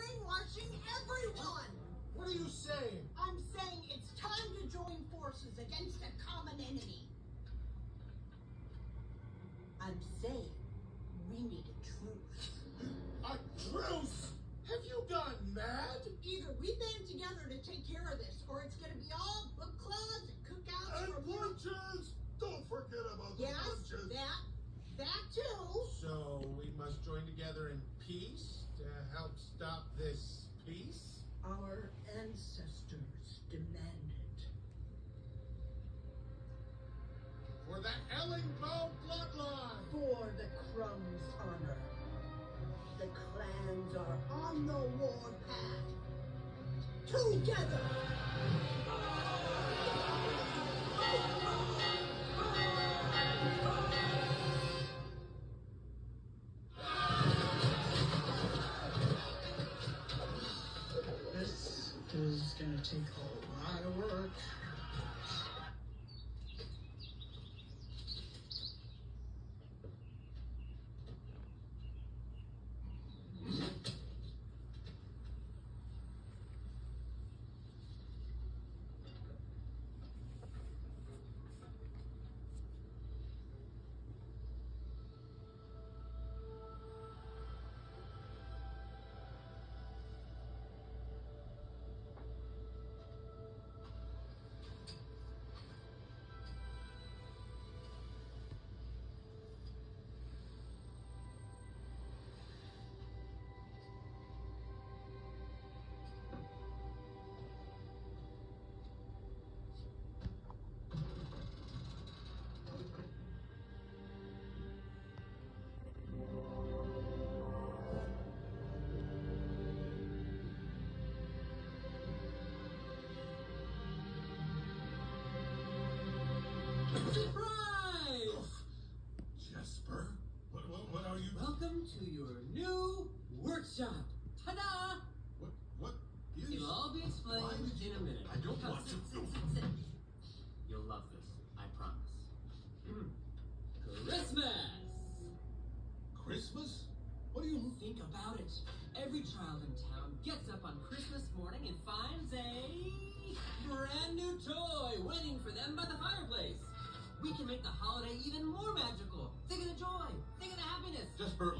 brainwashing everyone. What are you saying? I'm saying it's time to For the Ellingboe bloodline! For the Krum's honor. The clans are on the warpath. Together! This is gonna take a lot of work. Surprise! Jesper? What, what, what are you? Welcome to your new workshop. Ta-da! What, what is... It'll all be explained you- in a minute. I don't Come, want to. sit, sit, sit. You'll love this, I promise. Hmm. Christmas! Christmas? What do you... Think about it. Every child in town gets up on Christmas morning and finds make the holiday even more magical. Think of the joy. Think of the happiness. Jesper,